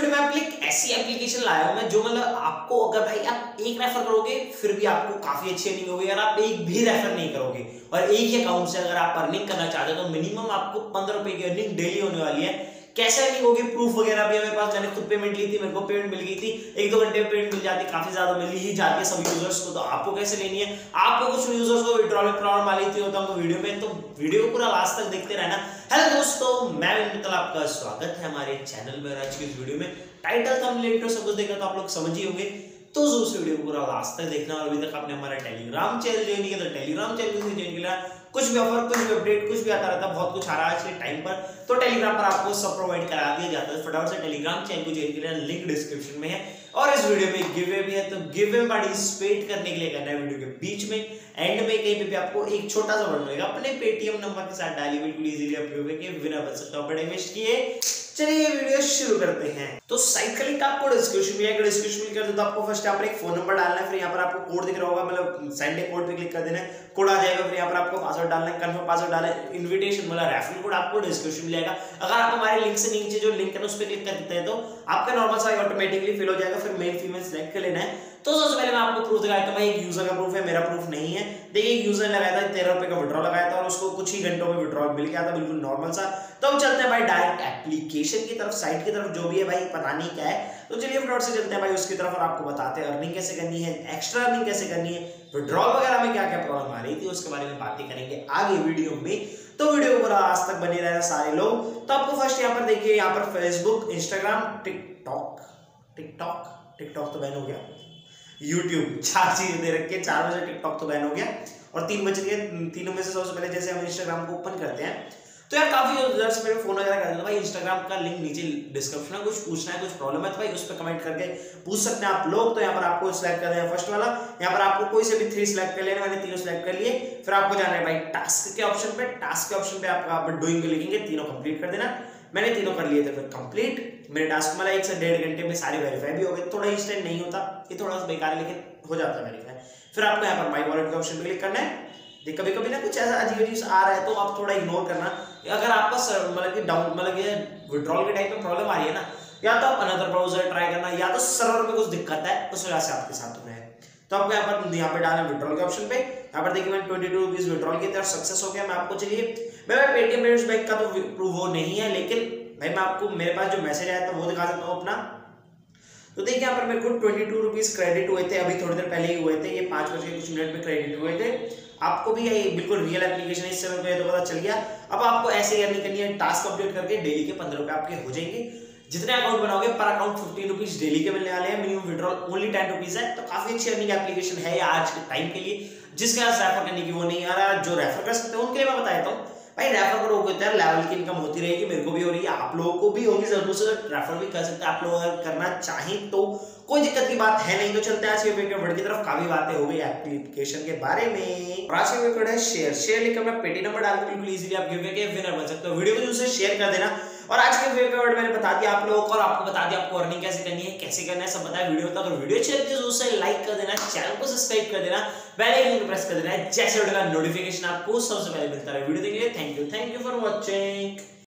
Video में आपके लिए ऐसी एप्लीकेशन लाया हूँ मैं, जो मतलब आपको अगर भाई आप एक रेफर करोगे, फिर भी आपको काफ़ी अच्छी अर्निंग होगी अगर आप एक भी रेफर नहीं करोगे। और एक ही अकाउंट से अगर आप अर्निंग करना चाहते हो तो मिनिमम आपको पंद्रह रुपए की अर्निंग डेली होने वाली है। कैसे नहीं होगी प्रूफ वगैरह भी हमारे पास, मैंने खुद पेमेंट ली थी, मेरे को पेमेंट मिल गई थी। एक दो घंटे में पेमेंट मिल जाती, काफ़ी ज़्यादा मिल ही जाती है सब यूज़र्स को तो आपको कैसे लेनी है? आपको कुछ यूज़र्स को विड्रॉल प्रॉब्लम आ रही थी, होता हूँ वीडियो में तो वीडियो को पूरा लास्ट तक देखते रहना। हेलो दोस्तों, मैं मित्तल आपका स्वागत है हमारे चैनल में आज की वीडियो में। टाइटल थंबनेल सब कुछ देखा तो आप लोग समझ ही होंगे। तो उस वीडियो को पूरा लास्ट तक देखना और अभी तक आपने हमारा टेलीग्राम चैनल ज्वाइन किया तो टेलीग्राम चैनल को ज्वाइन किया कुछ भी ऑफ़र कुछ भी अपडेट कुछ भी आता रहता, बहुत कुछ आ रहा है के टाइम पर। तो टेलीग्राम पर आपको सब प्रोवाइड करा दिया जाता है। फटाफट से टेलीग्राम चैनल को ज्वाइन किया लिंक डिस्क्रिप्शन में है। और इस वीडियो में गिव भी है तो गिव वे पार्टिसिपेट करने के लिए करना है वीडियो के बीच में। एंड में कहीं पे भी आपको एक छोटा सा वर्ड मिलेगा। अपने पेटीएम नंबर के साथ डायली बिल्कुल इजीली आप गिव के विनर बन सकते हो। बड़े इन्वेस्ट किए। चलिए वीडियो शुरू करते हैं। तो साइट का आपको डिस्क्रिप्शन में अगर डिस्क्रिप्शन में कर दो तो आपको फ़र्स्ट यहाँ पर एक फ़ोन नंबर डालना है। फिर यहाँ पर आपको कोड दिख रहा होगा। मतलब सेंड कोड पे क्लिक कर देना है। कोड आ जाएगा। फिर यहाँ पर आपको पासवर्ड डालना है कंफर्म पासवर्ड डालना है इन्विटेशन मतलब रेफरल कोड आपको डिस्क्रिप्शन में मिलेगा। अगर आप हमारे लिंक से नीचे जो लिंक है उस पर क्लिक कर देते हैं तो आपका नॉर्मल सा ऑटोमेटिकली फिल हो जाएगा, फिर मेल फीमेल सेलेक्ट कर लेना है। तो सबसे पहले मैं आपको प्रूफ था भाई, एक यूज़र का प्रूफ है, मेरा प्रूफ नहीं है। देखिए, एक यूज़र लगाया था, तेरह रुपए का विड्रॉ लगाया था, और उसको कुछ ही घंटों में विड्रॉ मिल गया था, बिल्कुल नॉर्मल सा। तो हम चलते हैं भाई डायरेक्ट एप्लीकेशन की तरफ़ साइट की तरफ़, जो भी है भाई, पता नहीं क्या है। तो चलिए फटाफट से चलते हैं भाई, उसकी तरफ़, और आपको बताते हैं अर्निंग कैसे करनी है एक्स्ट्रा अर्निंग कैसे करनी है विड्रॉल वगैरह में क्या क्या प्रॉब्लम रही थी उसके बारे में बातें करेंगे आगे वीडियो में। तो वीडियो को पूरा आज तक बने रहना सारे लोग। तो आपको फ़र्स्ट यहाँ पर देखिए, यहाँ पर Facebook Instagram TikTok TikTok TikTok तो बैन हो गया। यूट्यूब चार चीज़ें दे रखी है, चार बजे टिकटॉक तो बैन हो गया। और तीन बज गए तीनों में से सबसे पहले जैसे हम इंस्टाग्राम को ओपन करते हैं तो यार काफ़ी मेरे फ़ोन वगैरह करते हैं भाई इंस्टाग्राम का लिंक नीचे डिस्क्रिप्शन में कुछ पूछना है, कुछ प्रॉब्लम है तो भाई उस पर कमेंट करके पूछ सकते हैं आप लोग। तो यहाँ पर आपको सिलेक्ट कर देना फ़र्स्ट वाला। यहाँ पर आपको कोई से भी थ्री सिलेक्ट कर लेना, मैंने तीनों सिलेक्ट कर लिए। फिर आपको जाना है भाई टास्क के ऑप्शन पे। टास्क के ऑप्शन पे आप डूइंग लिखेंगे, तीनों कंप्लीट कर देना। मैंने तीनों कर लिए थे फिर कंप्लीट मेरे टास्क मतलब एक से डेढ़ घंटे में सारे वेरीफाई भी हो गए। थोड़ा इंस्टेंट नहीं होता, ये थोड़ा सा बेकार है, लेकिन हो जाता है वेरीफाई फिर आपको यहाँ पर माई वॉलेट के ऑप्शन पर क्लिक करना है। कभी कभी ना कुछ ऐसा अजीब अजीब आ रहा है तो आप थोड़ा इग्नोर करना। अगर आपका मतलब कि डाउन मतलब ये विड्रॉल के टाइम में प्रॉब्लम आ रही है ना, या तो आप अनदर ब्राउज़र ट्राई करना, या तो सर्वर में कुछ दिक्कत है, उस वजह से आपके साथ हो है। तो आपको यहाँ पर, यहाँ पे डालना विड्रॉल के ऑप्शन पे। यहाँ पर देखिए मैंने ट्वेंटी टू रुपीज़ विड्रॉल की तरफ़ सक्सेस हो गया। मैं आपको चलिए, मैं पेटीएम पेमेंट्स बैंक का तो वो नहीं है, लेकिन भाई मैं आपको, मेरे पास जो मैसेज आया था, वो दिखा सकता हूँ अपना। तो देखिए, यहाँ पर मेरे को ट्वेंटी टू रुपीज़ क्रेडिट हुए थे, अभी थोड़ी देर पहले ही हुए थे, ये पाँच बजे कुछ मिनट में क्रेडिट हुए थे। आपको भी ये बिल्कुल रियल एप्लीकेशन है इससे मेरे तो पता चल गया। अब आपको ऐसे अर्निंग करनी है टास्क कंप्लीट करके डेली के पंद्रह रुपए आपके हो जाएँगे। जितने अकाउंट बनाओगे पर अकाउंट फिफ्टीन रुपीज़ डेली के मिलने वाले हैं। Minimum withdrawal only ten rupees है। तो काफ़ी अच्छी अर्निंग एप्लीकेशन है आज के टाइम के लिए। जिसके पास रेफर करने की वो नहीं आ रहा जो रेफर कर सकते हैं, उनके लिए मैं बताता हूँ। भाई रेफर करोगे तो लेवल की इनकम होती रहेगी, मेरे को भी हो रही है, आप लोगों को भी होगी ज़रूर से रेफर भी कर सकते हैं, आप लोग अगर करना चाहें तो। कोई दिक्कत की बात है नहीं तो चलते हैं आज के की तरफ़। काफ़ी बातें हो गई एप्लीकेशन के बारे में। और आज के है शेयर शेयर लिखकर मैं पेटी नंबर डाल बिल्कुल इजीली आप गिव के विनर बन सकते हो। वीडियो को जो शेयर कर देना। और आज के वीडियो में मैंने बता दिया आप लोगों को और आपको बता दिया आपको अर्निंग कैसे करनी है, कैसे करना है, सब बताया वीडियो तो अगर वीडियो अच्छी लगती है तो उसे लाइक कर देना चैनल को सब्सक्राइब कर देना बेल आइकन प्रेस कर देना, जैसे वीडियो का नोटिफिकेशन आपको सबसे पहले मिलता है वीडियो देखिए thank you thank you for watching